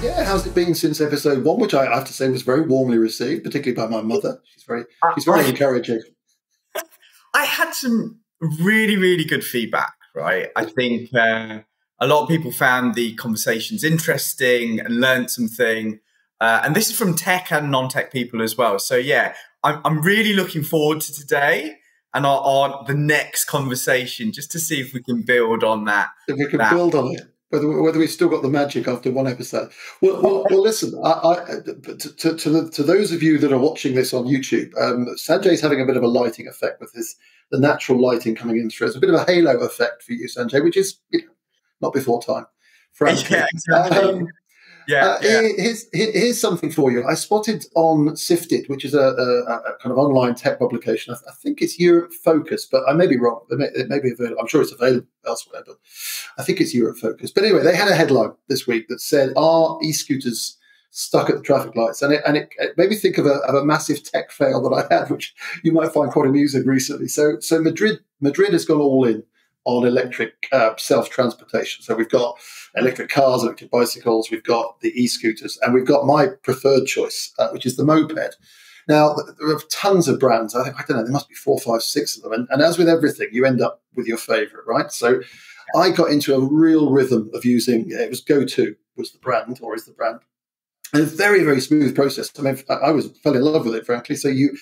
Yeah, how's it been since episode one, which I have to say was very warmly received, particularly by my mother. She's very, she's very I, encouraging. I had some really, really good feedback. Right, I think uh, a lot of people found the conversations interesting and learned something. Uh, and this is from tech and non-tech people as well. So yeah, I'm, I'm really looking forward to today and our, our, the next conversation just to see if we can build on that. If we can that. build on it whether whether we've still got the magic after one episode. Well, well, well listen. I, I, to, to, the, to those of you that are watching this on YouTube, um, Sanjay's having a bit of a lighting effect with his the natural lighting coming in through. It's a bit of a halo effect for you, Sanjay, which is you know, not before time. Frankly. Yeah, exactly. Um, yeah, uh, yeah. Here's, here's something for you. I spotted on Sifted, which is a, a, a kind of online tech publication. I, I, think it's Europe Focus, but I may be wrong. It may, it may, be available. I'm sure it's available elsewhere, but I think it's Europe Focus. But anyway, they had a headline this week that said, "Are e-scooters stuck at the traffic lights?" And it, and it, it made me think of a, of a massive tech fail that I had, which you might find quite amusing recently. So, so Madrid Madrid has gone all in on electric uh, self transportation. So we've got electric cars, electric bicycles, we've got the e scooters, and we've got my preferred choice, uh, which is the moped. Now, there are tons of brands. I think, I don't know, there must be four, five, six of them. And, and as with everything, you end up with your favorite, right? So I got into a real rhythm of using, it was GoTo was the brand, or is the brand. And a very, very smooth process. I mean, I was fell in love with it, frankly. So you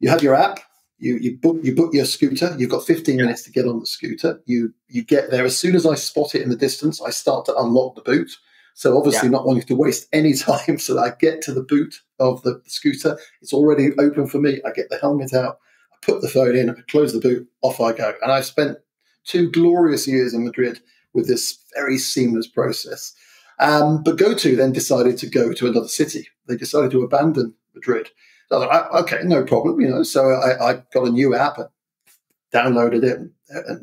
you have your app, you you book you book your scooter. You've got 15 minutes to get on the scooter. You you get there as soon as I spot it in the distance. I start to unlock the boot. So obviously, yeah. not wanting to waste any time, so that I get to the boot of the, the scooter. It's already open for me. I get the helmet out. I put the phone in. I close the boot. Off I go. And I've spent two glorious years in Madrid with this very seamless process. Um, but GoTo then decided to go to another city. They decided to abandon Madrid so I thought, oh, okay, no problem, you know. So I, I got a new app and downloaded it.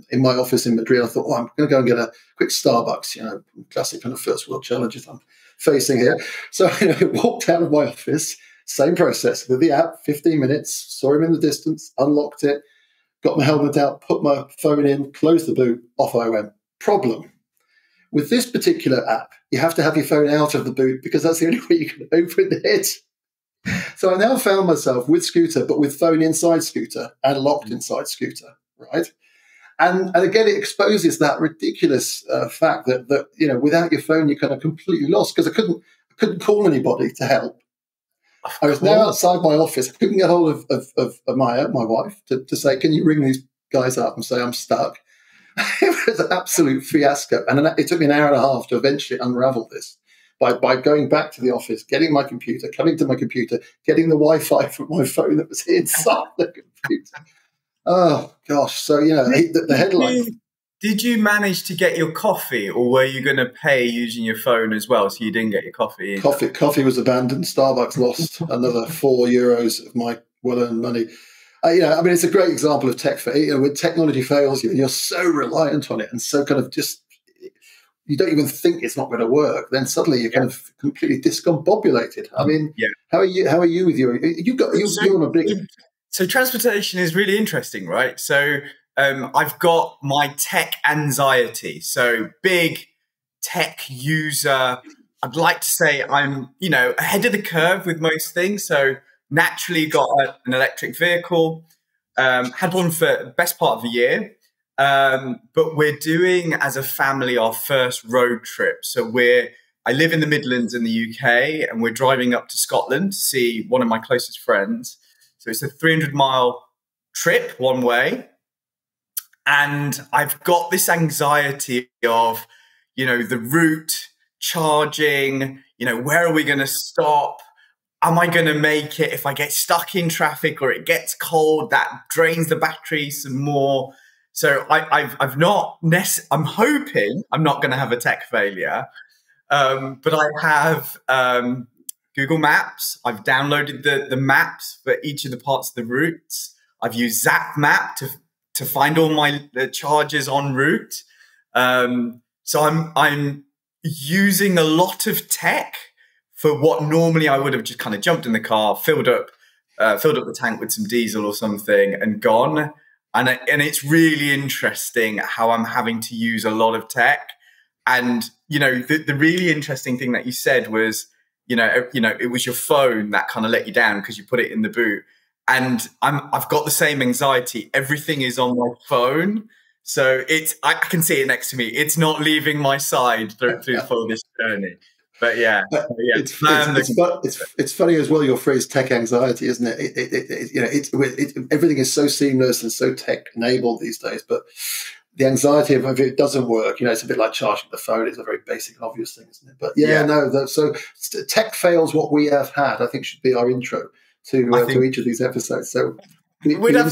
In my office in Madrid, I thought, oh, I'm going to go and get a quick Starbucks, you know, classic kind of first world challenges I'm facing here. So you know, I walked out of my office, same process with the app, 15 minutes, saw him in the distance, unlocked it, got my helmet out, put my phone in, closed the boot, off I went. Problem. With this particular app, you have to have your phone out of the boot because that's the only way you can open it. So I now found myself with Scooter, but with phone inside Scooter and locked mm. inside Scooter, right? And, and again, it exposes that ridiculous uh, fact that, that, you know, without your phone, you're kind of completely lost because I couldn't, I couldn't call anybody to help. I was now outside my office. I couldn't get hold of, of, of, of Maya, my wife, to, to say, can you ring these guys up and say I'm stuck? it was an absolute fiasco. And it took me an hour and a half to eventually unravel this by, by going back to the office, getting my computer, coming to my computer, getting the Wi Fi from my phone that was inside the computer. Oh, gosh. So, you know, the, the headline. Did you manage to get your coffee, or were you going to pay using your phone as well, so you didn't get your coffee? Either? Coffee, coffee was abandoned. Starbucks lost another four euros of my well-earned money. Uh, you know, I mean, it's a great example of tech. For, you know, when technology fails you, and you're so reliant on it, and so kind of just you don't even think it's not going to work, then suddenly you're yeah. kind of completely discombobulated. I mean, yeah. how are you? How are you with your? You got you, so, you're on a big. So transportation is really interesting, right? So um, I've got my tech anxiety. So big tech user. I'd like to say I'm, you know, ahead of the curve with most things. So naturally got a, an electric vehicle. Um, had one for best part of a year. Um, but we're doing as a family our first road trip. So we're I live in the Midlands in the UK, and we're driving up to Scotland to see one of my closest friends. So it's a 300 mile trip one way, and I've got this anxiety of, you know, the route, charging. You know, where are we going to stop? Am I going to make it if I get stuck in traffic or it gets cold? That drains the battery some more. So I, have I've not. I'm hoping I'm not going to have a tech failure, um, but I have um, Google Maps. I've downloaded the the maps for each of the parts of the routes. I've used ZapMap to to find all my the charges en route. Um, so I'm I'm using a lot of tech for what normally I would have just kind of jumped in the car, filled up, uh, filled up the tank with some diesel or something, and gone and and it's really interesting how I'm having to use a lot of tech. And you know, the, the really interesting thing that you said was, you know, you know, it was your phone that kind of let you down because you put it in the boot. And I'm I've got the same anxiety. Everything is on my phone. So it's I, can see it next to me. It's not leaving my side through, through for this journey. But yeah, yeah. It's, it's, it's, it's, funny as well. Your phrase "tech anxiety," isn't it? it, it, it you know, it's everything is so seamless and so tech enabled these days. But the anxiety of if it doesn't work, you know, it's a bit like charging the phone. It's a very basic and obvious thing, isn't it? But yeah, yeah. no. The, so tech fails. What we have had, I think, should be our intro to uh, to each of these episodes. So we'd, have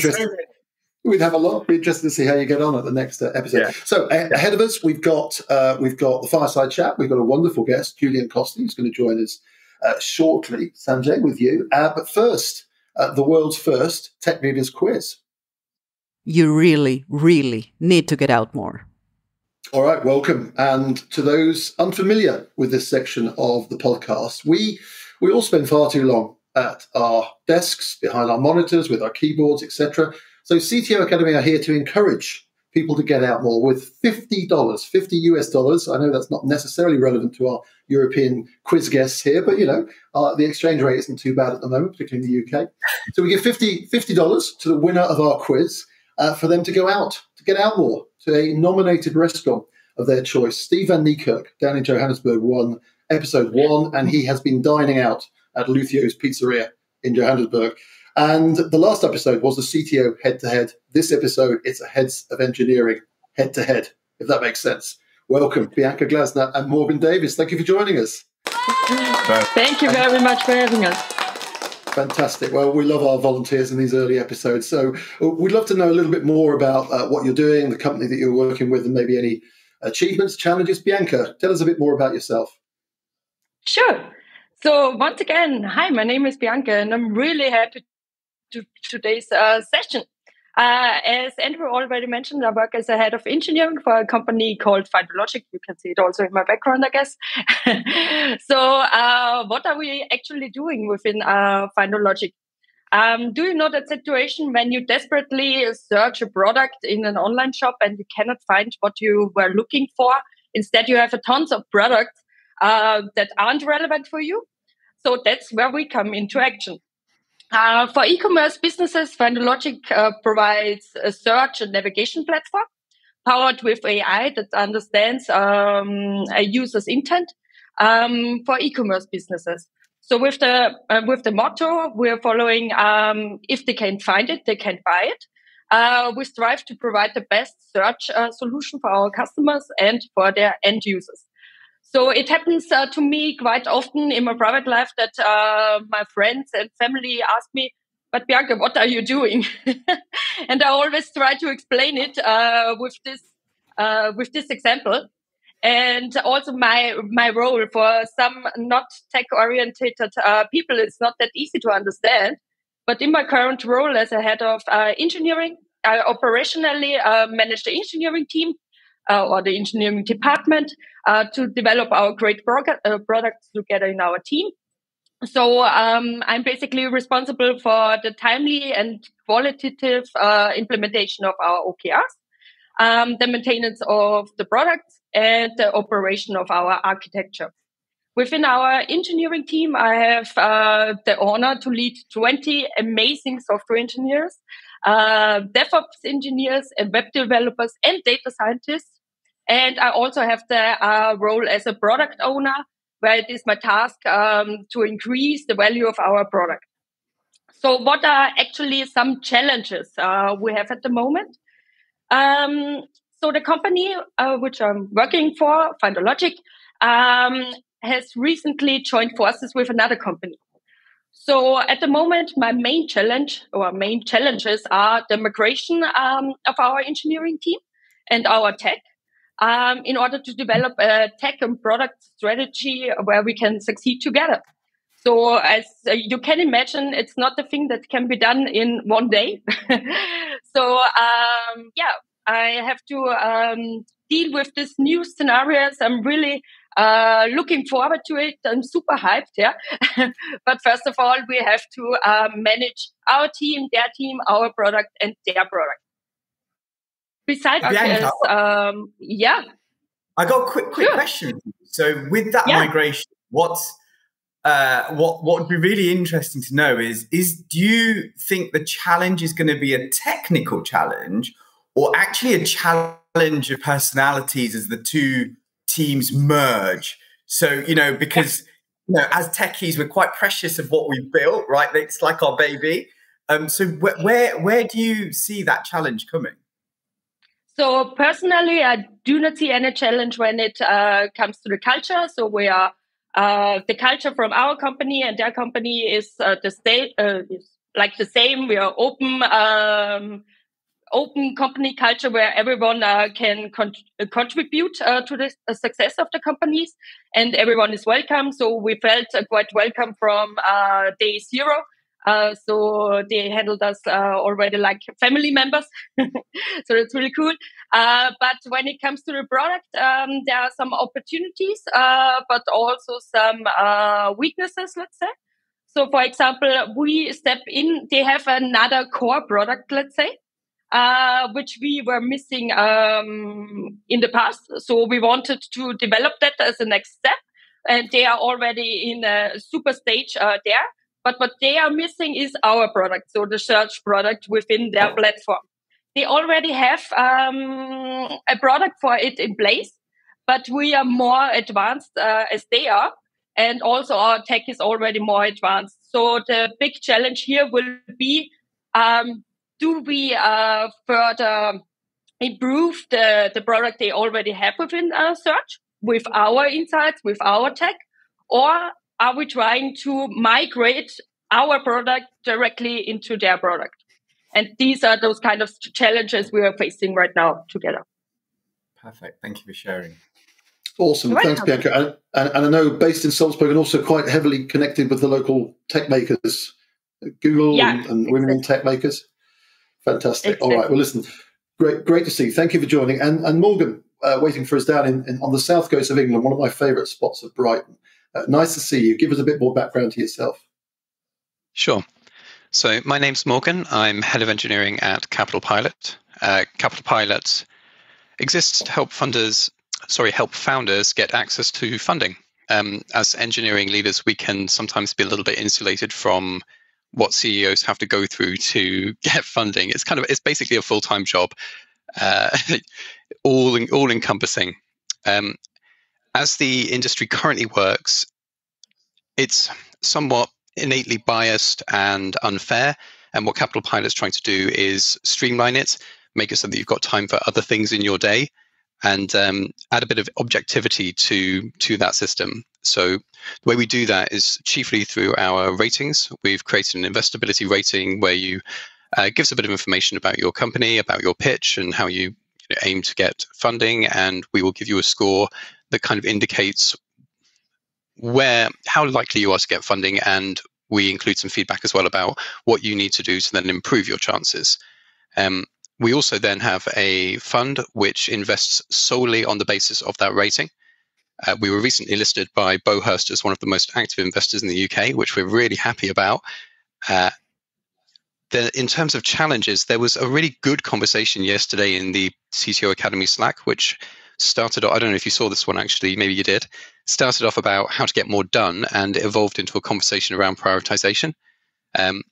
We'd have a lot. Be interested to see how you get on at the next uh, episode. Yeah. So uh, ahead of us, we've got uh, we've got the fireside chat. We've got a wonderful guest, Julian Costley, who's going to join us uh, shortly. Sanjay, with you. Uh, but first, uh, the world's first tech leaders quiz. You really, really need to get out more. All right, welcome. And to those unfamiliar with this section of the podcast, we we all spend far too long at our desks, behind our monitors, with our keyboards, etc so CTO Academy are here to encourage people to get out more with $50, 50 US dollars. I know that's not necessarily relevant to our European quiz guests here, but you know, uh, the exchange rate isn't too bad at the moment, particularly in the UK. So we give 50 $50 to the winner of our quiz uh, for them to go out, to get out more to a nominated restaurant of their choice. Steve Van Niekerk down in Johannesburg won episode one, and he has been dining out at Luthio's Pizzeria in Johannesburg. And the last episode was the CTO head to head. This episode, it's a heads of engineering head to head, if that makes sense. Welcome, Bianca Glasner and Morgan Davies. Thank you for joining us. Thank you very much for having us. Fantastic. Well, we love our volunteers in these early episodes. So uh, we'd love to know a little bit more about uh, what you're doing, the company that you're working with, and maybe any achievements, challenges. Bianca, tell us a bit more about yourself. Sure. So once again, hi, my name is Bianca, and I'm really happy to today's uh, session. Uh, as Andrew already mentioned, I work as a head of engineering for a company called FindoLogic. You can see it also in my background, I guess. so, uh, what are we actually doing within uh, FindoLogic? Um, do you know that situation when you desperately search a product in an online shop and you cannot find what you were looking for? Instead, you have a tons of products uh, that aren't relevant for you. So that's where we come into action. Uh, for e-commerce businesses, FindoLogic uh, provides a search and navigation platform powered with AI that understands um, a user's intent um, for e-commerce businesses. So with the uh, with the motto, we're following: um, if they can't find it, they can't buy it. Uh, we strive to provide the best search uh, solution for our customers and for their end users. So it happens uh, to me quite often in my private life that uh, my friends and family ask me, but Bianca, what are you doing? and I always try to explain it uh, with this uh, with this example. And also my my role for some not tech oriented uh, people, it's not that easy to understand. But in my current role as a head of uh, engineering, I operationally manage the engineering team uh, or the engineering department uh, to develop our great uh, products together in our team. So um, I'm basically responsible for the timely and qualitative uh, implementation of our OKRs, um, the maintenance of the products, and the operation of our architecture. Within our engineering team, I have uh, the honor to lead 20 amazing software engineers uh, DevOps engineers and web developers and data scientists. And I also have the uh, role as a product owner, where it is my task um, to increase the value of our product. So, what are actually some challenges uh, we have at the moment? Um, so, the company uh, which I'm working for, FindoLogic, um, has recently joined forces with another company. So at the moment, my main challenge or main challenges are the migration um, of our engineering team and our tech um, in order to develop a tech and product strategy where we can succeed together. So as uh, you can imagine, it's not a thing that can be done in one day. so um, yeah, I have to um, deal with these new scenarios. I'm really uh, looking forward to it. I'm super hyped, yeah. but first of all, we have to uh, manage our team, their team, our product, and their product. Besides this, um, yeah. I got a quick quick sure. question. So with that yeah. migration, what's uh, what what would be really interesting to know is is do you think the challenge is going to be a technical challenge or actually a challenge of personalities as the two teams merge? So you know because you know as techies we're quite precious of what we've built, right? It's like our baby. Um, so wh- where where do you see that challenge coming? So personally, I do not see any challenge when it uh, comes to the culture. So we are uh, the culture from our company and their company is uh, the state uh, is like the same. We are open, um, open company culture where everyone uh, can con- uh, contribute uh, to the success of the companies, and everyone is welcome. So we felt quite welcome from day zero. Uh, so they handled us uh, already like family members. so that's really cool. Uh, but when it comes to the product, um, there are some opportunities, uh, but also some uh, weaknesses, let's say. So, for example, we step in, they have another core product, let's say, uh, which we were missing um, in the past. So, we wanted to develop that as a next step. And they are already in a super stage there but what they are missing is our product, so the search product within their platform. They already have um, a product for it in place, but we are more advanced uh, as they are. And also our tech is already more advanced. So the big challenge here will be, um, do we uh, further improve the, the product they already have within uh, search with our insights, with our tech, or are we trying to migrate our product directly into their product? And these are those kind of challenges we are facing right now together. Perfect. Thank you for sharing. Awesome. You're Thanks, welcome. Bianca. And, and, I know based in Salzburg and also quite heavily connected with the local tech makers, Google yeah, and, and exactly. women in tech makers. Fantastic. Exactly. All right. Well, listen, great, great to see you. Thank you for joining. And, and Morgan, uh, waiting for us down in, in, on the south coast of England, one of my favourite spots of Brighton. Uh, nice to see you. Give us a bit more background to yourself. Sure. So my name's Morgan. I'm head of engineering at Capital Pilot. Uh, Capital Pilot exists to help funders, sorry, help founders get access to funding. Um, as engineering leaders, we can sometimes be a little bit insulated from what CEOs have to go through to get funding. It's kind of it's basically a full time job, uh, all all encompassing. Um, as the industry currently works, it's somewhat innately biased and unfair. And what Capital Pilot's trying to do is streamline it, make it so that you've got time for other things in your day, and um, add a bit of objectivity to to that system. So the way we do that is chiefly through our ratings. We've created an investability rating where you uh, gives a bit of information about your company, about your pitch, and how you, you know, aim to get funding, and we will give you a score that kind of indicates where how likely you are to get funding and we include some feedback as well about what you need to do to then improve your chances um, we also then have a fund which invests solely on the basis of that rating uh, we were recently listed by Beauhurst as one of the most active investors in the UK, which we're really happy about. Uh, the, in terms of challenges, there was a really good conversation yesterday in the CTO Academy Slack, which started i don't know if you saw this one actually maybe you did started off about how to get more done and evolved into a conversation around prioritization um,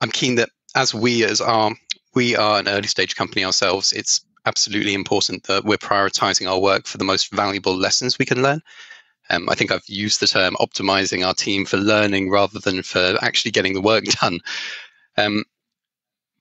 i'm keen that as we as our we are an early stage company ourselves it's absolutely important that we're prioritizing our work for the most valuable lessons we can learn um, i think i've used the term optimizing our team for learning rather than for actually getting the work done um,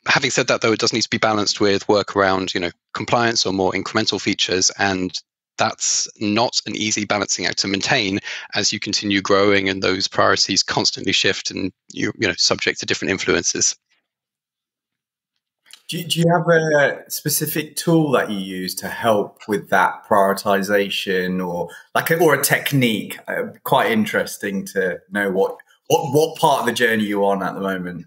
having said that, though, it does need to be balanced with work around, you know, compliance or more incremental features, and that's not an easy balancing act to maintain as you continue growing and those priorities constantly shift and you you know subject to different influences. Do you, do you have a specific tool that you use to help with that prioritization, or like a, or a technique? Uh, quite interesting to know what what what part of the journey you're on at the moment.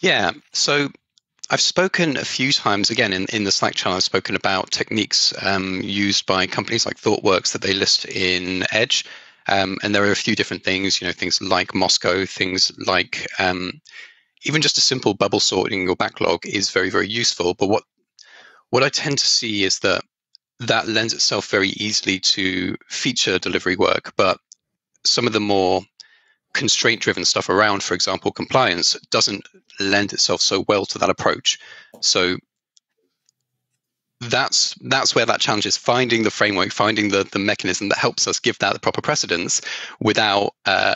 Yeah. So I've spoken a few times again in, in the Slack channel. I've spoken about techniques um, used by companies like ThoughtWorks that they list in Edge. Um, and there are a few different things, you know, things like MoSCoW, things like um, even just a simple bubble sorting your backlog is very, very useful. But what what I tend to see is that that lends itself very easily to feature delivery work, but some of the more constraint driven stuff around, for example, compliance, doesn't lend itself so well to that approach. So that's that's where that challenge is finding the framework, finding the the mechanism that helps us give that the proper precedence without uh,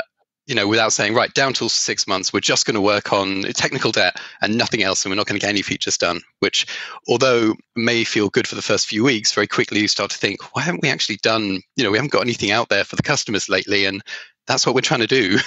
you know, without saying, right, down till six months, we're just going to work on technical debt and nothing else, and we're not going to get any features done, which, although may feel good for the first few weeks, very quickly you start to think, why haven't we actually done, you know, we haven't got anything out there for the customers lately, and that's what we're trying to do.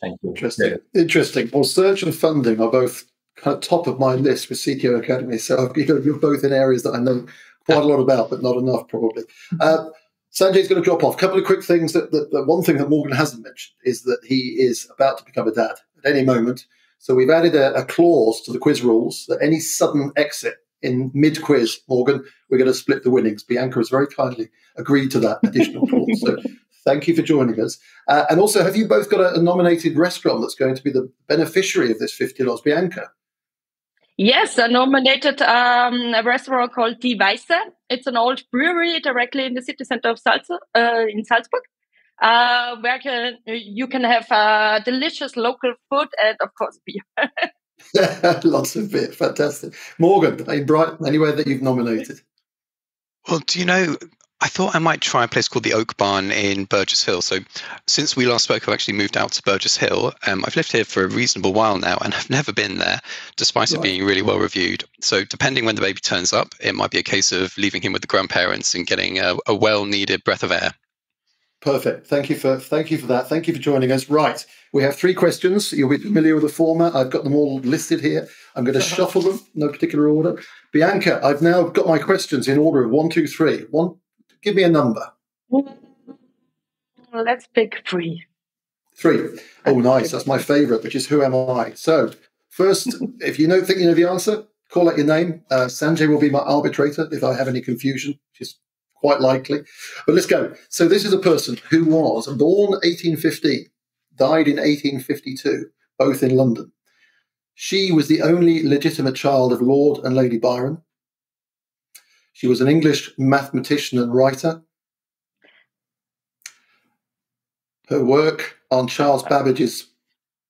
Thank you. Interesting. Yeah. Interesting. Well, search and funding are both kind of top of my list with CTO Academy. So you're both in areas that I know quite a lot about, but not enough probably. Uh, Sanjay's going to drop off. A couple of quick things. That, that, that, one thing that Morgan hasn't mentioned is that he is about to become a dad at any moment. So we've added a, a clause to the quiz rules that any sudden exit in mid quiz, Morgan, we're going to split the winnings. Bianca has very kindly agreed to that additional clause. So thank you for joining us. Uh, and also, have you both got a, a, nominated restaurant that's going to be the beneficiary of this 50 loss? Bianca? Yes, I nominated um, a restaurant called Die Weiße. It's an old brewery directly in the city center of Salzburg, uh, in Salzburg, uh, where can, you can have uh, delicious local food and, of course, beer. Lots of beer, fantastic. Morgan, any bright anywhere that you've nominated? Well, do you know I thought I might try a place called the Oak Barn in Burgess Hill. So, since we last spoke, I've actually moved out to Burgess Hill. Um, I've lived here for a reasonable while now, and I've never been there, despite right. it being really well reviewed. So, depending when the baby turns up, it might be a case of leaving him with the grandparents and getting a, a well-needed breath of air. Perfect. Thank you for thank you for that. Thank you for joining us. Right, we have three questions. You'll be familiar with the format. I've got them all listed here. I'm going to shuffle them, no particular order. Bianca, I've now got my questions in order of one, two, three. One, Give me a number. Let's pick three. Three. Oh, nice. That's my favorite, which is Who Am I? So, first, if you know, think you know the answer, call out your name. Uh, Sanjay will be my arbitrator if I have any confusion, which is quite likely. But let's go. So, this is a person who was born 1850, died in 1852, both in London. She was the only legitimate child of Lord and Lady Byron. She was an English mathematician and writer. Her work on Charles Babbage's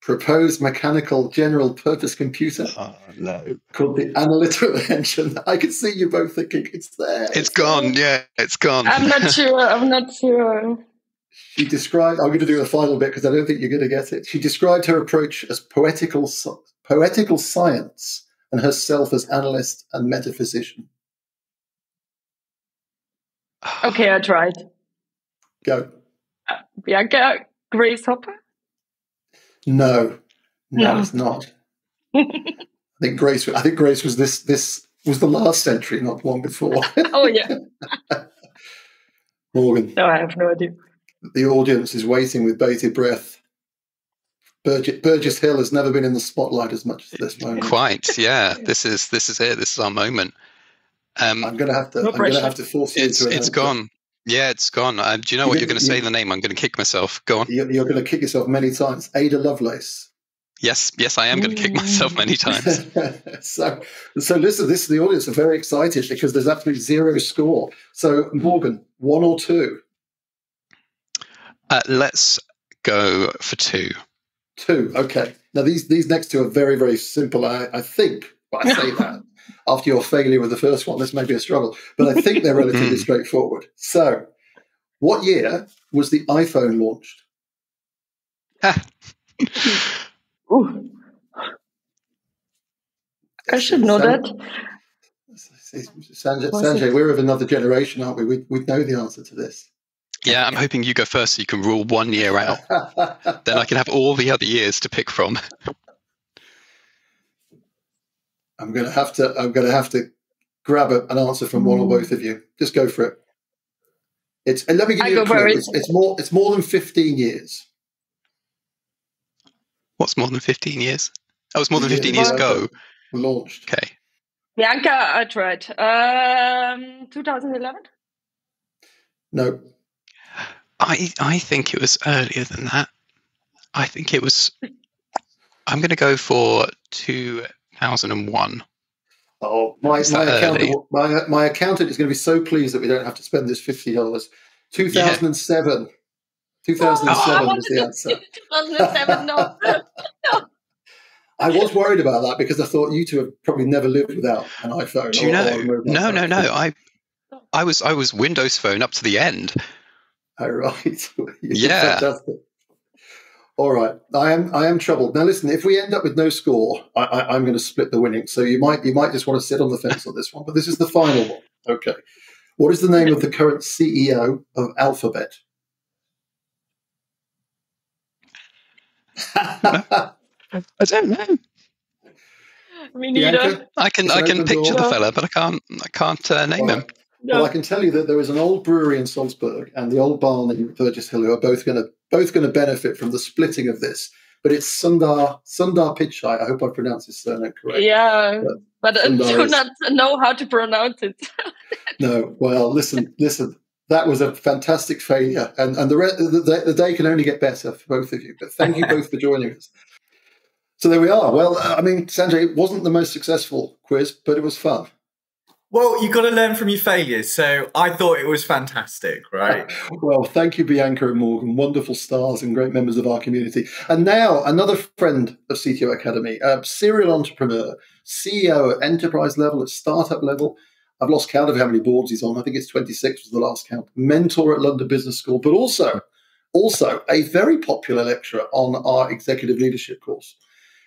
proposed mechanical general purpose computer oh, no. called the analytical engine. I can see you both thinking it's there. it's, it's gone. There. Yeah, it's gone. I'm not sure. I'm not sure. She described. I'm going to do the final bit because I don't think you're going to get it. She described her approach as poetical, poetical science, and herself as analyst and metaphysician. Okay, I tried. Go. Uh, Bianca Grace Hopper? No, no, no. it's not. I think Grace. I think Grace was this. This was the last century, not long before. oh yeah. Morgan. No, I have no idea. The audience is waiting with bated breath. Burgess, Burgess Hill has never been in the spotlight as much as this moment. Quite, yeah. This is this is it. This is our moment. Um, I'm going to have to. No I'm going to have to force you it's, into it. It's gone. Yeah, it's gone. Uh, do you know you what you're going to say the name? I'm going to kick myself. Go on. You're, you're going to kick yourself many times. Ada Lovelace. Yes, yes, I am going to kick myself many times. so, so listen. This the audience are very excited because there's absolutely zero score. So, Morgan, one or two? Uh, let's go for two. Two. Okay. Now these these next two are very very simple. I, I think, but I say that after your failure with the first one, this may be a struggle, but I think they're relatively hmm. straightforward. So, what year was the iPhone launched? I should know San- that. Sanjay, Sanjay we're of another generation, aren't we? we? We know the answer to this. Yeah, I'm hoping you go first so you can rule one year out. then I can have all the other years to pick from. I'm going to have to. I'm going to have to grab a, an answer from one or both of you. Just go for it. It's. And let me give I you a clue. It's, it's more. It's more than 15 years. What's more than 15 years? Oh, it's more than 15 years ago. Launched. Okay. Bianca, I tried. Um, 2011. No. I I think it was earlier than that. I think it was. I'm going to go for two 2001. Oh, my, my accountant, my, my accountant is going to be so pleased that we don't have to spend this fifty dollars. Two thousand and seven. Two thousand and Oh, I was the answer. 2007. No. I was worried about that because I thought you two have probably never lived without an iPhone. Do you or- know? or No, no, no. I, I was, I was Windows Phone up to the end. Oh, right. Yeah. Fantastic. All right. I am I am troubled. Now listen, if we end up with no score, I, I, I'm going to split the winning. So you might you might just want to sit on the fence on this one, but this is the final one. Okay. What is the name of the current CEO of Alphabet? I don't know. Me neither. Bianca? I can, I can picture door. the fella, but I can't, I can't uh, name All him. right. Well, No. I can tell you that there is an old brewery in Salzburg and the old barn in Burgess Hill who are both going to both going to benefit from the splitting of this. But it's Sundar Sundar Pichai. I hope I pronounced his surname correctly. Yeah, But but I do is- not know how to pronounce it. No, well, listen, listen. That was a fantastic failure, and and the, re- the the day can only get better for both of you. But thank you both for joining us. So there we are. Well, uh, I mean, Sanjay, it wasn't the most successful quiz, but it was fun. Well, you've got to learn from your failures. So I thought it was fantastic, right? Well, thank you, Bianca and Morgan, wonderful stars and great members of our community. And now another friend of CTO Academy, a serial entrepreneur, CEO at enterprise level, at startup level. I've lost count of how many boards he's on. I think it's 26 was the last count. Mentor at London Business School, but also, also a very popular lecturer on our executive leadership course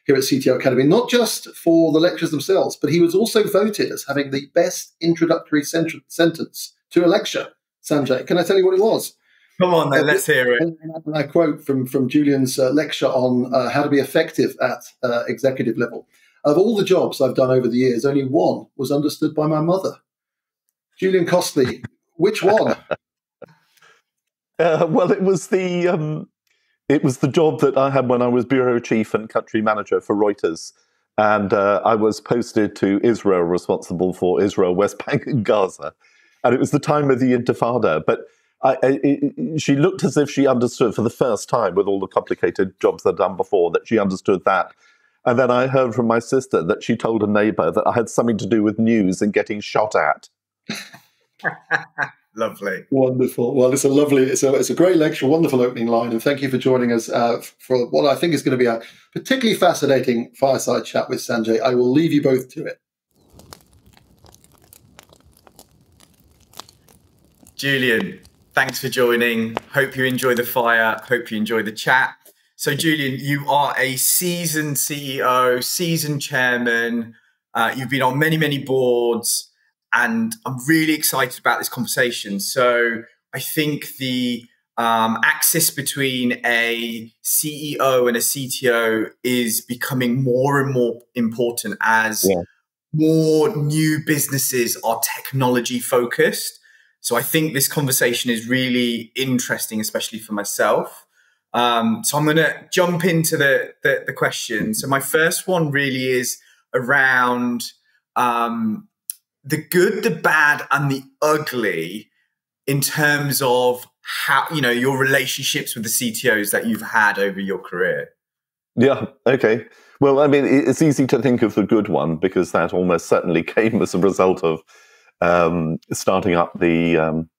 here at CTO Academy, not just for the lectures themselves, but he was also voted as having the best introductory sent- sentence to a lecture. Sanjay, can I tell you what it was? Come on, then, let's hear it. And and I quote from, from Julian's uh, lecture on uh, how to be effective at uh, executive level. Of all the jobs I've done over the years, only one was understood by my mother. Julian Costley, which one? Uh, well, it was the um, it was the job that I had when I was bureau chief and country manager for Reuters, and uh, I was posted to Israel, responsible for Israel, West Bank, and Gaza, and it was the time of the Intifada. But I, I, it, she looked as if she understood for the first time, with all the complicated jobs I'd done before, that she understood that. And then I heard from my sister that she told a neighbour that I had something to do with news and getting shot at. Lovely. Wonderful. Well, it's a lovely, it's a, it's a great lecture, wonderful opening line, and thank you for joining us uh, for what I think is going to be a particularly fascinating fireside chat with Sanjay. I will leave you both to it. Julian, thanks for joining. Hope you enjoy the fire. Hope you enjoy the chat. So, Julian, you are a seasoned CEO, seasoned chairman. Uh, you've been on many, many boards, and I'm really excited about this conversation. So, I think the um, axis between a CEO and a CTO is becoming more and more important as Yeah. more new businesses are technology focused. So I think this conversation is really interesting, especially for myself. Um, so I'm going to jump into the, the the question. So my first one really is around um, the good, the bad, and the ugly in terms of how you know your relationships with the CTOs that you've had over your career. Yeah. Okay. Well, I mean, it's easy to think of the good one because that almost certainly came as a result of um, starting up the um,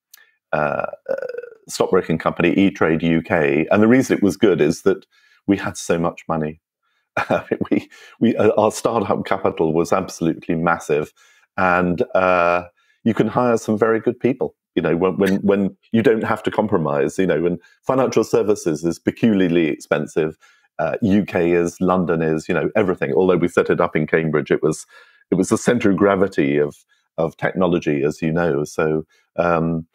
uh, uh, stockbroking company eTrade UK. And the reason it was good is that we had so much money. we, we, uh, our startup capital was absolutely massive, and uh, you can hire some very good people. You know, when, when when you don't have to compromise. You know, when financial services is peculiarly expensive uh, UK is, London is, you know, everything. Although we set it up in Cambridge, it was it was the center of gravity of of technology, as you know. So um,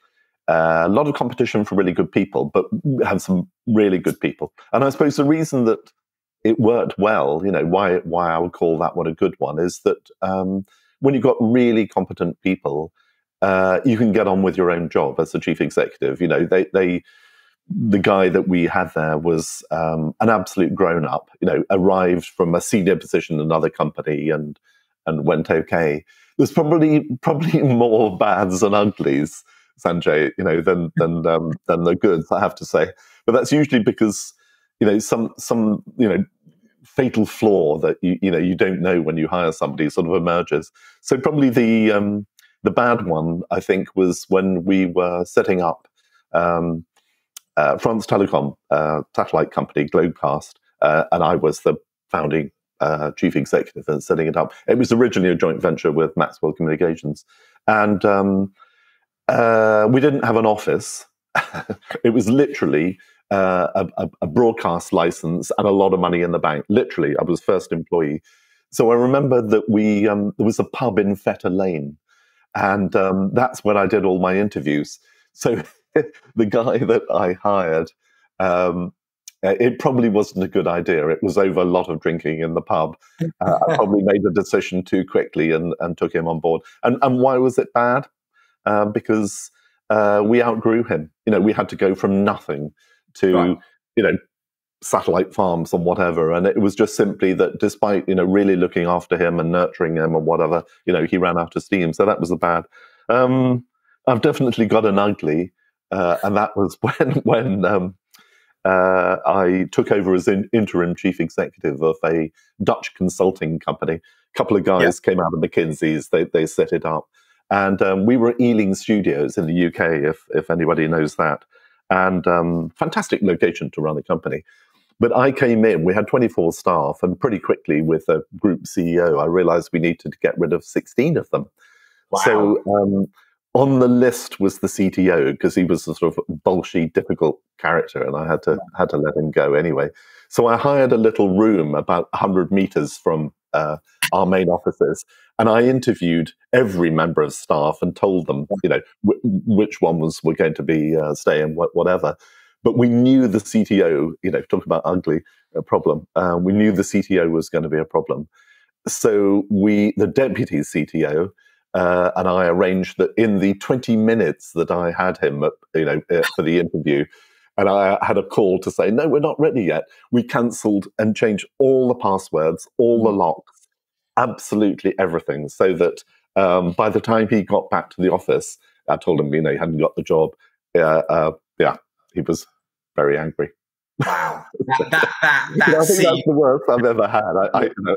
uh, a lot of competition for really good people, but have some really good people. And I suppose the reason that it worked well, you know, why why I would call that one a good one is that um, when you've got really competent people, uh, you can get on with your own job as the chief executive. You know, they they the guy that we had there was um, an absolute grown up. You know, arrived from a senior position in another company and and went okay. There's probably probably more bads and uglies, Sanjay. You know, than than um, than the goods. I have to say, but that's usually because you know some some you know fatal flaw that you you know you don't know when you hire somebody sort of emerges. So probably the um, the bad one I think was when we were setting up um, uh, France Telecom uh, satellite company Globecast, uh, and I was the founding uh, chief executive and setting it up. It was originally a joint venture with Maxwell Communications, and um, uh, we didn't have an office. it was literally uh, a, a, broadcast license and a lot of money in the bank. Literally, I was first employee. So I remember that we um, there was a pub in Fetter Lane, and um, that's when I did all my interviews. So the guy that I hired, um, it probably wasn't a good idea. It was over a lot of drinking in the pub. Uh, I probably made the decision too quickly and, and took him on board. And, and why was it bad? Uh, because uh, we outgrew him. You know, we had to go from nothing to right. you know satellite farms and whatever and it was just simply that despite you know really looking after him and nurturing him and whatever you know he ran out of steam so that was the bad um, i've definitely got an ugly uh, and that was when when um, uh, I took over as in, interim chief executive of a Dutch consulting company. A couple of guys yeah. came out of McKinsey's, they, they set it up. And um, we were at Ealing Studios in the UK, if, if anybody knows that and um, fantastic location to run a company. But I came in, we had 24 staff, and pretty quickly with a group CEO, I realized we needed to get rid of 16 of them. Wow. So um, on the list was the CTO because he was a sort of bolshy, difficult character, and I had to had to let him go anyway. So I hired a little room about 100 meters from uh, our main offices, and I interviewed every member of staff and told them, you know, w- which ones were going to be uh, staying, wh- whatever. But we knew the CTO, you know, talk about ugly uh, problem. Uh, we knew the CTO was going to be a problem. So we, the deputy CTO, uh, and I arranged that in the 20 minutes that I had him, at, you know, uh, for the interview, and I had a call to say, no, we're not ready yet. We cancelled and changed all the passwords, all the mm. locks, absolutely everything, so that um, by the time he got back to the office, I told him, you know, he hadn't got the job. Uh, uh, yeah, he was very angry. Wow, that, that, that, that I think that's the worst I've ever had. I, I, you know,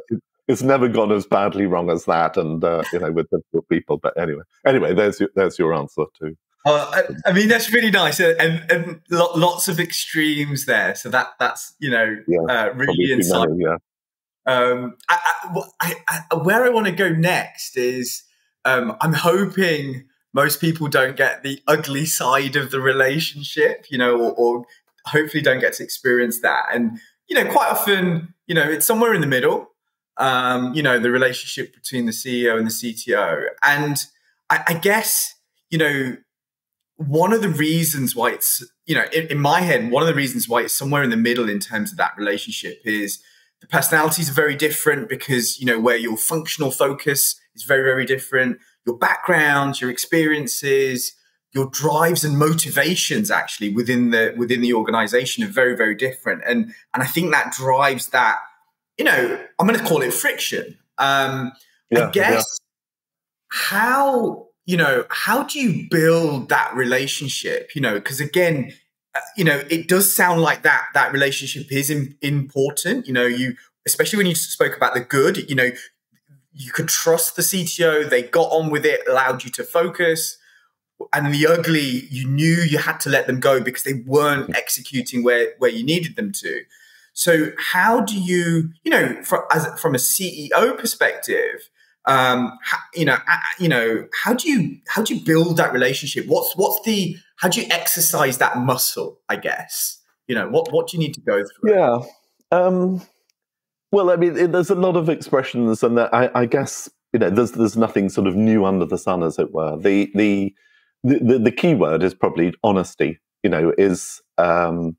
it's never gone as badly wrong as that, and uh, you know, with difficult people. But anyway, anyway, there's your, there's your answer too. Uh, I, I, mean, that's really nice, and, and, lots of extremes there. So that that's you know yeah, uh, really insightful. Yeah. Um, I, I, where I want to go next is um, I'm hoping most people don't get the ugly side of the relationship, you know, or, or hopefully don't get to experience that. And you know, quite often, you know, it's somewhere in the middle. Um, you know, the relationship between the CEO and the CTO, and I, I guess you know one of the reasons why it's you know in, in, my head one of the reasons why it's somewhere in the middle in terms of that relationship is the personalities are very different because you know where your functional focus is very very different your backgrounds your experiences your drives and motivations actually within the within the organization are very very different and and i think that drives that you know i'm going to call it friction um yeah, i guess yeah. how you know, how do you build that relationship? You know, because again, you know, it does sound like that that relationship is in, important. You know, you especially when you spoke about the good. You know, you could trust the CTO; they got on with it, allowed you to focus. And the ugly, you knew you had to let them go because they weren't executing where where you needed them to. So, how do you, you know, from, as, from a CEO perspective? Um, you know, you know, how do you how do you build that relationship? What's what's the how do you exercise that muscle? I guess you know what what do you need to go through? Yeah. Um, well, I mean, it, there's a lot of expressions, and I, I, guess you know, there's there's nothing sort of new under the sun, as it were. The the the, the key word is probably honesty. You know, is um,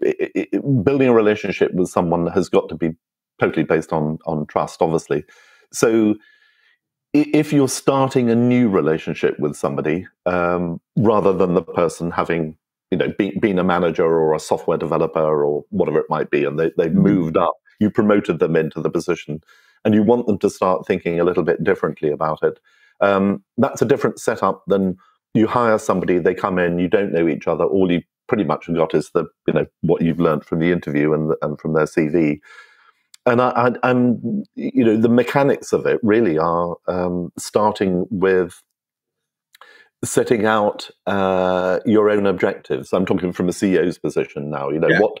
it, it, building a relationship with someone has got to be totally based on on trust, obviously. So if you're starting a new relationship with somebody, um, rather than the person having, you know, be, been a manager or a software developer or whatever it might be, and they, they've mm-hmm. moved up, you promoted them into the position, and you want them to start thinking a little bit differently about it. Um, that's a different setup than you hire somebody, they come in, you don't know each other, all you pretty much got is the you know what you've learned from the interview and and from their CV. And I, I, am you know, the mechanics of it really are um, starting with setting out uh, your own objectives. I'm talking from a CEO's position now. You know, yeah. what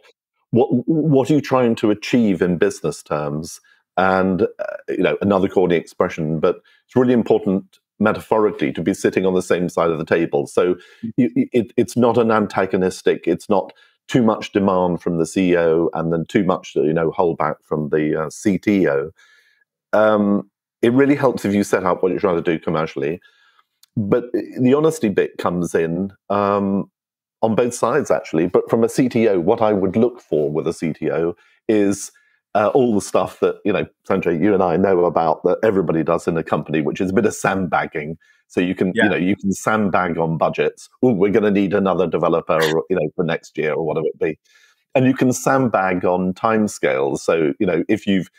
what what are you trying to achieve in business terms? And uh, you know, another corny expression, but it's really important metaphorically to be sitting on the same side of the table. So you, it, it's not an antagonistic. It's not too much demand from the CEO and then too much you know holdback from the uh, CTO. Um, it really helps if you set up what you're trying to do commercially but the honesty bit comes in um, on both sides, actually. But from a CTO, what I would look for with a CTO is uh, all the stuff that you know, Sanjay, you and I know about that everybody does in a company, which is a bit of sandbagging. So you can, yeah. you know, you can sandbag on budgets. Oh, we're going to need another developer, or, you know, for next year or whatever it be, and you can sandbag on timescales. So you know, if you've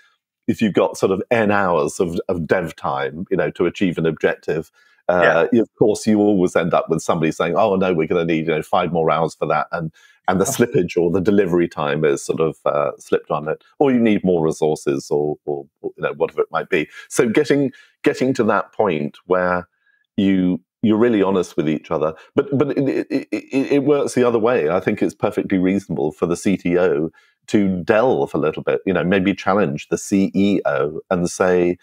if you've got sort of n hours of, of dev time, you know, to achieve an objective, uh, yeah. of course, you always end up with somebody saying, "Oh no, we're going to need you know five more hours for that," and and the slippage or the delivery time is sort of uh, slipped on it, or you need more resources, or, or, or, you know whatever it might be. So getting getting to that point where you you're really honest with each other, but but it, it, it, it works the other way. I think it's perfectly reasonable for the CTO to delve a little bit, you know, maybe challenge the CEO and say,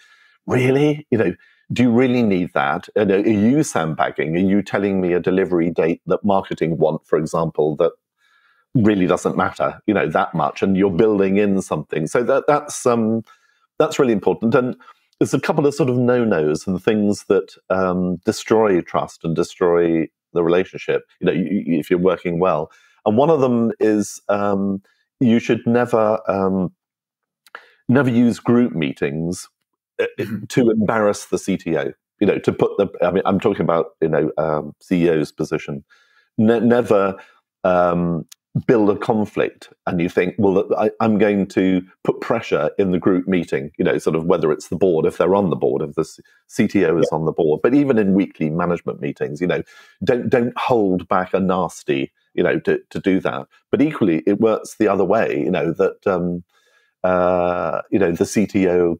really, you know do you really need that? Are you sandbagging? Are you telling me a delivery date that marketing want, for example, that really doesn't matter, you know, that much, and you're building in something? So that that's um, that's really important. And there's a couple of sort of no-nos and things that um, destroy trust and destroy the relationship. You know, you, if you're working well, and one of them is um, you should never um, never use group meetings uh, mm-hmm. to embarrass the CTO. You know, to put the. I mean, I'm talking about you know um, CEO's position. Ne- never um, build a conflict, and you think, well, I, am going to put pressure in the group meeting. You know, sort of whether it's the board, if they're on the board, if the CTO is yeah. on the board, but even in weekly management meetings, you know, don't don't hold back a nasty. You know, to to do that. But equally, it works the other way. You know that. Um, uh, you know, the CTO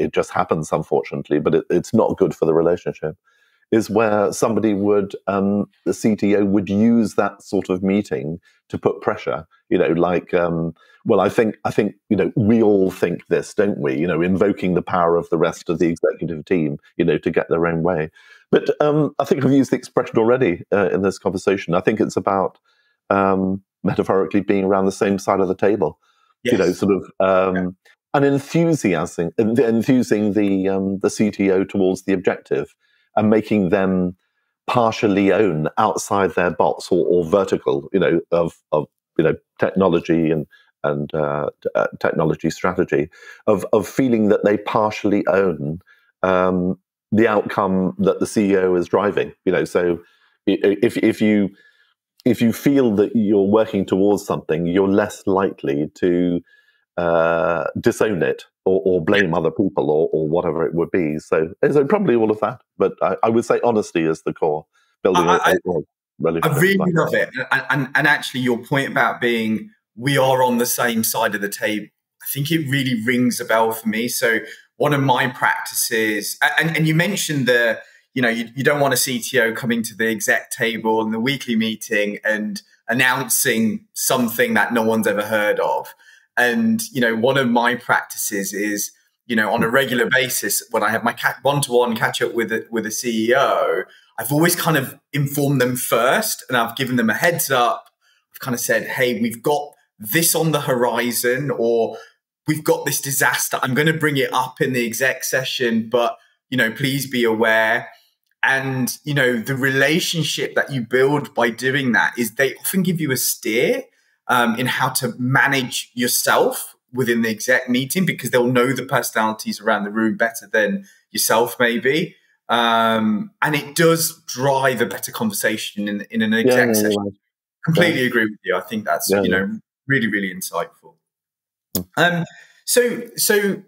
it just happens, unfortunately, but it, it's not good for the relationship. Is where somebody would, um, the CTO would use that sort of meeting to put pressure. You know, like, um, well, I think, I think, you know, we all think this, don't we? You know, invoking the power of the rest of the executive team, you know, to get their own way. But um, I think I've used the expression already uh, in this conversation. I think it's about um, metaphorically being around the same side of the table. Yes. You know, sort of um, and enthusiasm, enthusing the um, the CTO towards the objective and making them partially own outside their box or, or vertical, you know, of of you know technology and and uh, uh, technology strategy of of feeling that they partially own um, the outcome that the CEO is driving. You know, so if if you if you feel that you're working towards something, you're less likely to uh, disown it or, or blame other people or, or, whatever it would be. So, so uh, probably all of that. But I, I would say honesty is the core. Building I, a, a I really like love it. And, and, and actually, your point about being we are on the same side of the table, I think it really rings a bell for me. So, one of my practices, and, and you mentioned the, you know, you, you don't want a CTO coming to the exec table and the weekly meeting and announcing something that no one's ever heard of. And, you know, one of my practices is, you know, on a regular basis, when I have my one to one catch up with a, with a CEO, I've always kind of informed them first and I've given them a heads up. I've kind of said, hey, we've got this on the horizon or we've got this disaster. I'm going to bring it up in the exec session, but, you know, please be aware. And, you know, the relationship that you build by doing that is they often give you a steer um, in how to manage yourself within the exec meeting because they'll know the personalities around the room better than yourself, maybe. Um, and it does drive a better conversation in, in an exec yeah, session. Yeah, Completely agree with you. I think that's you know really really insightful. Hmm. Um, so so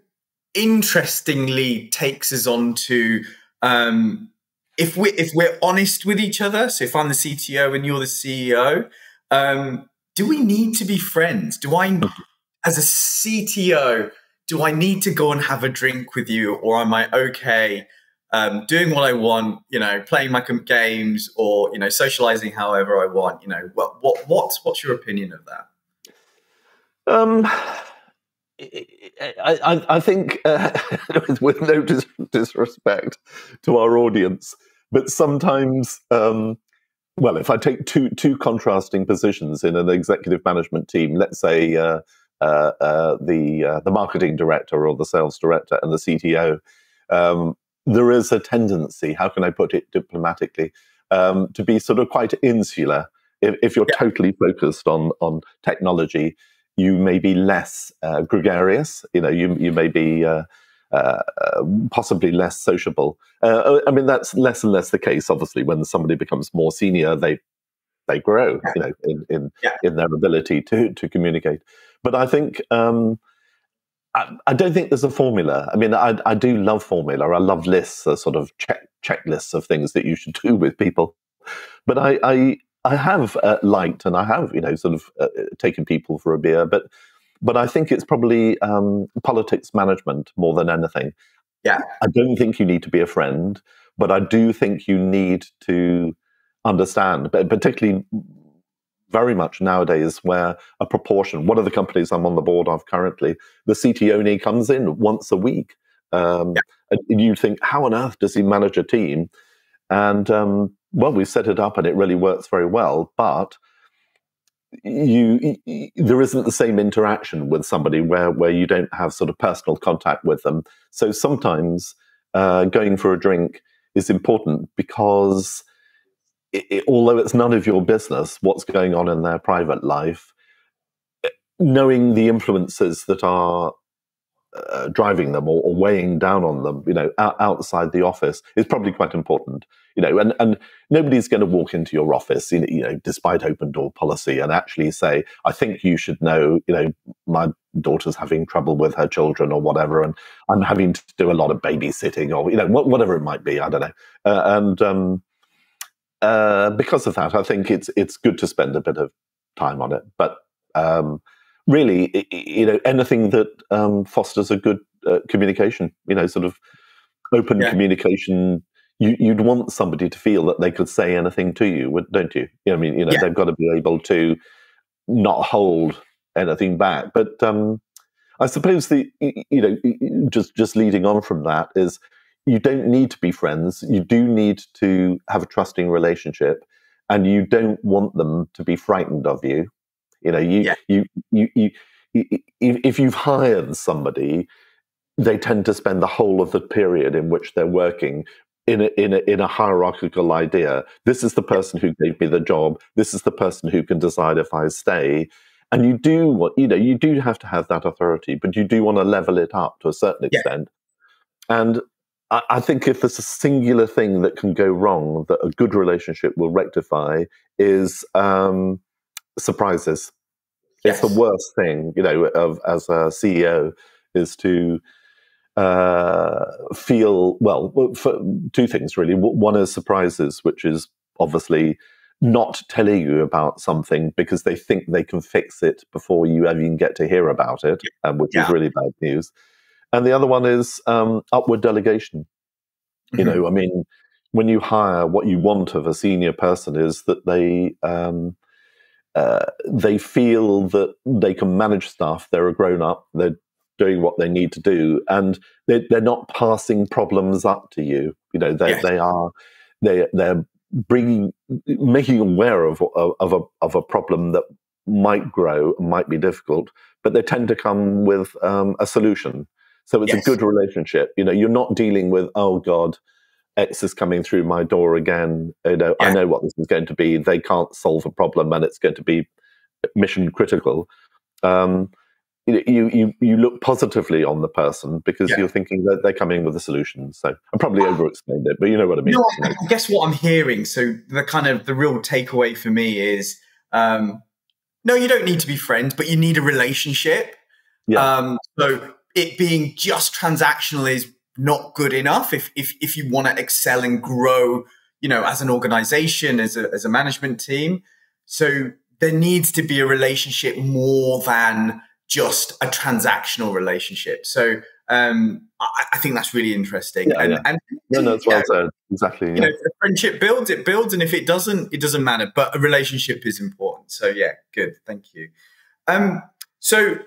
interestingly takes us on to um, if we if we're honest with each other. So if I'm the CTO and you're the CEO, Um, do we need to be friends? Do I, as a CTO, do I need to go and have a drink with you, or am I okay um, doing what I want? You know, playing my games, or you know, socializing however I want. You know, what what what's what's your opinion of that? Um, I, I, I think, uh, with no dis- disrespect to our audience, but sometimes, um, well, if I take two two contrasting positions in an executive management team, let's say uh, uh, uh the uh, the marketing director or the sales director and the CTO, um, there is a tendency. How can I put it diplomatically? Um, to be sort of quite insular if, if you're yeah. totally focused on on technology you may be less uh, gregarious. You know, you you may be uh, uh, possibly less sociable. Uh, I mean, that's less and less the case. Obviously, when somebody becomes more senior, they they grow. You know, in in, yeah. in their ability to to communicate. But I think. Um, I, I, don't think there's a formula. I mean, I, I do love formula. I love lists, a sort of check checklists of things that you should do with people. But I, I I have uh, liked and I have, you know, sort of uh, taken people for a beer, but but I think it's probably um, politics management more than anything. Yeah, I don't think you need to be a friend, but I do think you need to understand, but particularly very much nowadays, where a proportion. One of the companies I'm on the board of currently, the CTO only comes in once a week, um, yeah. and you think, how on earth does he manage a team? And um, well, we set it up and it really works very well, but you, there isn't the same interaction with somebody where where you don't have sort of personal contact with them. So sometimes uh, going for a drink is important because it, it, although it's none of your business what's going on in their private life, knowing the influences that are uh, driving them or, or, weighing down on them, you know, out, outside the office is probably quite important. You know, and, and nobody's going to walk into your office, you know, you know, despite open door policy, and actually say, "I think you should know." You know, my daughter's having trouble with her children or whatever, and I'm having to do a lot of babysitting or you know, whatever it might be. I don't know, uh, and um, uh, because of that, I think it's it's good to spend a bit of time on it, but. Um, really, you know, anything that um, fosters a good uh, communication, you know, sort of open yeah. communication. You, would want somebody to feel that they could say anything to you, don't you? I mean, you know, yeah. they've got to be able to not hold anything back. But um, I suppose the you know just just leading on from that is you don't need to be friends. You do need to have a trusting relationship, and you don't want them to be frightened of you. You know, you, yeah. you, you, you, you, if you've hired somebody, they tend to spend the whole of the period in which they're working in a, in a, in a hierarchical idea. This is the person who gave me the job. This is the person who can decide if I stay. And you do what you know. You do have to have that authority, but you do want to level it up to a certain extent. Yeah. And I, I think if there's a singular thing that can go wrong that a good relationship will rectify is um, surprises. Yes. It's the worst thing, you know, of as a CEO is to uh, feel well for two things really. One is surprises, which is obviously not telling you about something because they think they can fix it before you even get to hear about it, um, which yeah. is really bad news. And the other one is um, upward delegation. Mm-hmm. You know, I mean, when you hire, what you want of a senior person is that they um, uh, they feel that they can manage stuff. They're a grown up. They're doing what they need to do, and they're, they're not passing problems up to you. You know, they yes. they are they they're bringing making aware of of a of a problem that might grow, might be difficult, but they tend to come with um, a solution. So it's yes. a good relationship. You know, you're not dealing with oh god X is coming through my door again. You know, yeah. I know what this is going to be. They can't solve a problem, and it's going to be mission critical. Um, you you you look positively on the person because yeah. you're thinking that they're coming with a solution. So I'm probably over-explained it, but you know what I mean. Know, I guess what I'm hearing. So the kind of the real takeaway for me is, um, no, you don't need to be friends, but you need a relationship. Yeah. Um, so it being just transactional is not good enough if if if you want to excel and grow, you know, as an organization, as a as a management team. So there needs to be a relationship more than just a transactional relationship. So um, I, I, think that's really interesting. Yeah, and, yeah. and no, no, that's well know, said. Exactly. Yeah. You know, if friendship builds, it builds, and if it doesn't, it doesn't matter. But a relationship is important. So yeah, good. Thank you. Um, so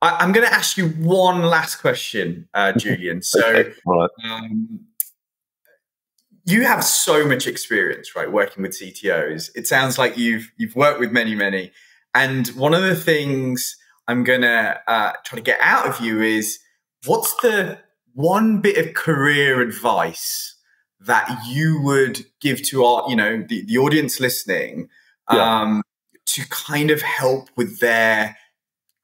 I, am going to ask you one last question, uh, Julian. So right. um, you have so much experience, right, working with CTOs. It sounds like you've you've worked with many, many. And one of the things I'm going to uh, try to get out of you is what's the one bit of career advice that you would give to our, you know, the, the audience listening yeah. um, to kind of help with their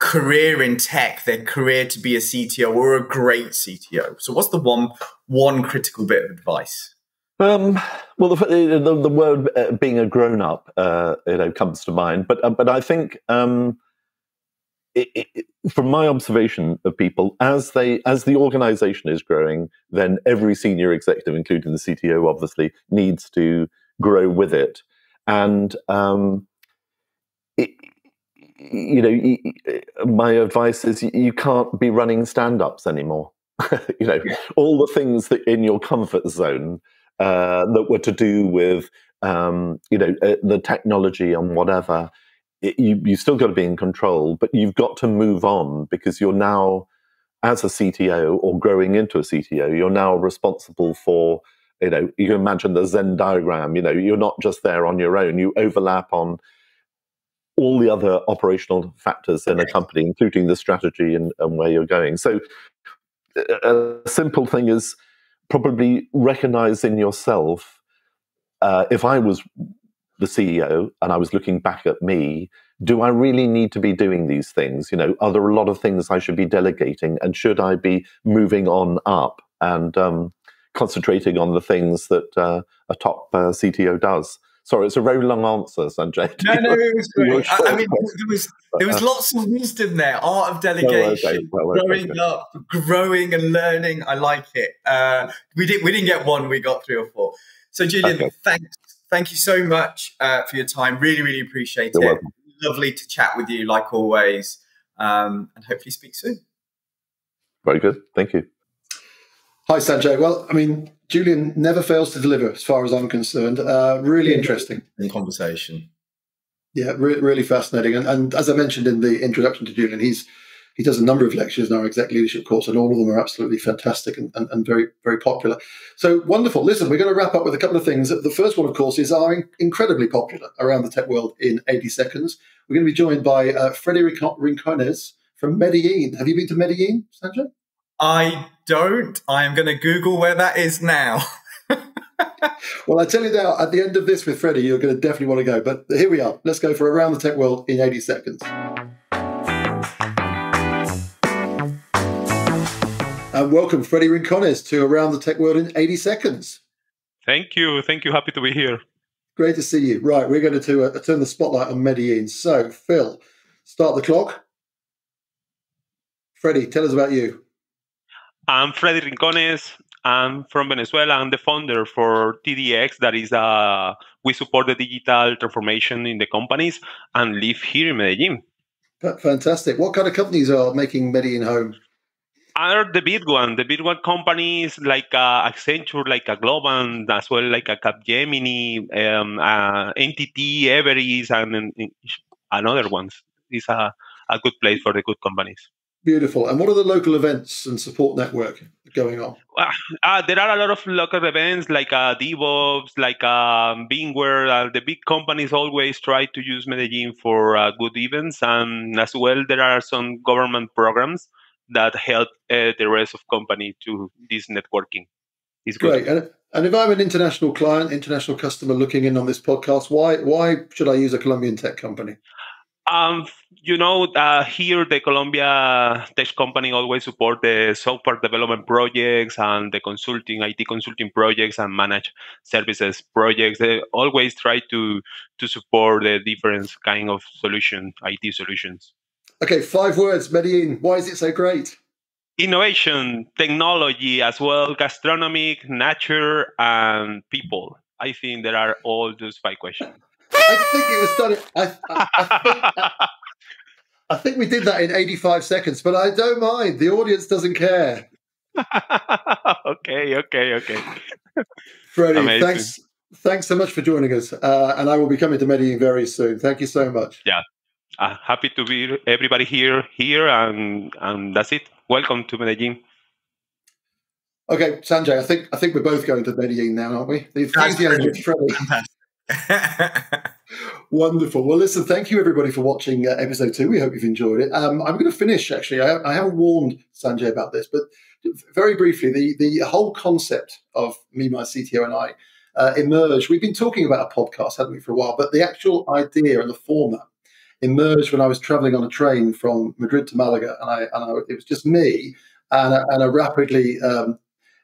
career in tech, their career to be a CTO or a great CTO? So, what's the one one critical bit of advice? Um, well, the, the, the word uh, being a grown up, uh, you know, comes to mind. But uh, but I think um, it, it, from my observation of people, as they as the organization is growing, then every senior executive, including the CTO, obviously needs to grow with it. And um, you know, my advice is you can't be running stand-ups anymore. you know, all the things that in your comfort zone uh, that were to do with um, you know uh, the technology and whatever it, you you still got to be in control, but you've got to move on because you're now as a CTO or growing into a CTO, you're now responsible for you know you can imagine the Venn diagram. You know you're not just there on your own; you overlap on all the other operational factors in a company, including the strategy and, and where you're going. So, a simple thing is probably recognizing yourself. Uh, if I was the CEO and I was looking back at me, do I really need to be doing these things? You know, are there a lot of things I should be delegating, and should I be moving on up and um, concentrating on the things that uh, a top uh, CTO does? Sorry, it's a very long answer, Sanjay. No, no, it was great. I, I, mean, there was there was lots of wisdom there. Art of delegation, okay. well, growing okay. up, growing and learning. I like it. Uh, we didn't we didn't get one. We got three or four. So, Julian, okay. thanks thank you so much uh, for your time. Really, really appreciate You're it. Welcome. Lovely to chat with you, like always, um, and hopefully speak soon. Very good. Thank you. Hi, Sanjay. Well, I mean, Julian never fails to deliver, as far as I'm concerned. Uh, really interesting in conversation. Yeah, re- really fascinating. And, and as I mentioned in the introduction to Julian, he's he does a number of lectures in our exec leadership course, and all of them are absolutely fantastic and, and, and very, very popular. So wonderful. Listen, we're going to wrap up with a couple of things. The first one, of course, is our in- incredibly popular around the tech world in 80 seconds. We're going to be joined by uh, Freddy Rincones from Medellin. Have you been to Medellin, Sanjay? I don't. I am going to Google where that is now. well, I tell you now, at the end of this with Freddy, you're going to definitely want to go. But here we are. Let's go for Around the Tech World in 80 seconds. And welcome, Freddy Rincones, to Around the Tech World in 80 Seconds. Thank you. Thank you. Happy to be here. Great to see you. Right, we're going to uh, turn the spotlight on Medellin. So, Phil, start the clock. Freddy, tell us about you. I'm Freddy Rincones. I'm from Venezuela. I'm the founder for TDX. That is, uh, we support the digital transformation in the companies and live here in Medellin. Fantastic. What kind of companies are making Medellin home? are the big one. The big one companies like uh, Accenture, like a Globant, as well like a Capgemini, um, uh, NTT, Everest, and, and, and other ones. It's a, a good place for the good companies. Beautiful. And what are the local events and support network going on? Uh, uh, there are a lot of local events like uh, DevOps, like um, VMware. Uh, the big companies always try to use Medellin for uh, good events. And as well, there are some government programs that help uh, the rest of company to this networking. Is great. And, and if I'm an international client, international customer looking in on this podcast, why why should I use a Colombian tech company? Um, you know, uh, here the Colombia tech company always support the software development projects and the consulting, IT consulting projects and manage services projects. They always try to to support the different kind of solution, IT solutions. Okay, five words, Medellin. Why is it so great? Innovation, technology, as well, gastronomic, nature, and people. I think there are all those five questions. I think it was done. I, I, I, think, I think we did that in 85 seconds, but I don't mind. The audience doesn't care. okay, okay, okay. Freddy, Amazing. thanks. Thanks so much for joining us, uh, and I will be coming to Medellin very soon. Thank you so much. Yeah, uh, happy to be everybody here, here, and and that's it. Welcome to Medellin. Okay, Sanjay, I think I think we're both going to Medellin now, aren't we? The enthusiasm with Freddy. Wonderful. Well, listen, thank you everybody for watching uh, episode two. We hope you've enjoyed it. Um, I'm going to finish, actually. I, I haven't warned Sanjay about this, but very briefly, the, the whole concept of me, my CTO, and I uh, emerged. We've been talking about a podcast, haven't we, for a while, but the actual idea and the format emerged when I was traveling on a train from Madrid to Malaga, and I, and I, it was just me and a, and a rapidly um,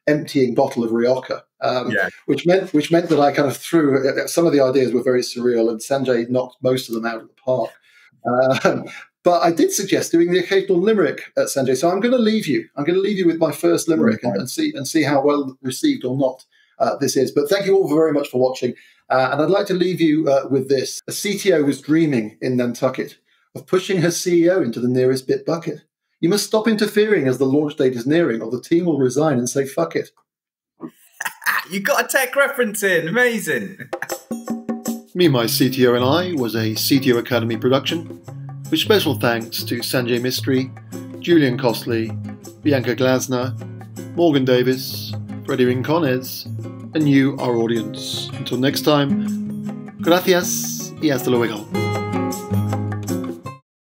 emptying bottle of Rioja, um, Yeah. which meant which meant that I kind of threw uh, some of the ideas were very surreal, and Sanjay knocked most of them out of the park. Um, but I did suggest doing the occasional limerick at Sanjay, so I'm going to leave you. I'm going to leave you with my first limerick and, and see and see how well received or not uh, this is. But thank you all very much for watching, uh, and I'd like to leave you uh, with this: a CTO was dreaming in Nantucket of pushing her CEO into the nearest bit bucket. You must stop interfering as the launch date is nearing, or the team will resign and say "fuck it." You got a tech reference in. Amazing. Me, My CTO and I was a CTO Academy production, with special thanks to Sanjay Mistry, Julian Costley, Bianca Glasner, Morgan Davies, Freddy Rincones, and you, our audience. Until next time, gracias y hasta luego.